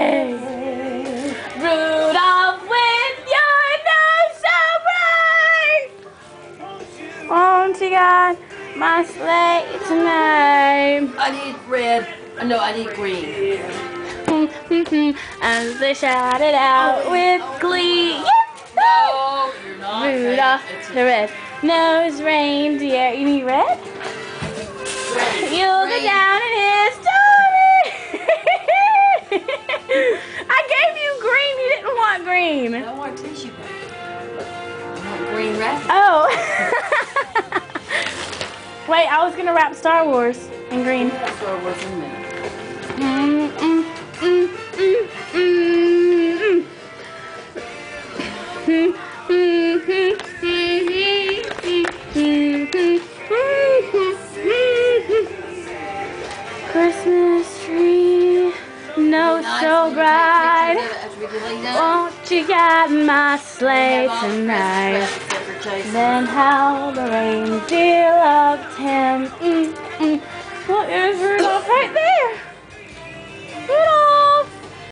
Rudolph with your nose so bright. Won't you guide my sleigh tonight? I need red. Uh, no, I need green. and they shouted out oh, with oh, glee. No, you're not. Rudolph the red nose reindeer. You need red? red. You'll go down I don't want tissue paper. I want green wrap. Oh. Wait, I was gonna wrap Star Wars in green. What was in. Mm, mm, mm, mm, mm, mm. Mm, mm, mm, mm, mm, mm, mm. Christmas tree, no so when you take bright. Won't you guide my sleigh Have all the tonight? Christmas presents for Jason. Then how the reindeer loved him. Mm, mm. Whatever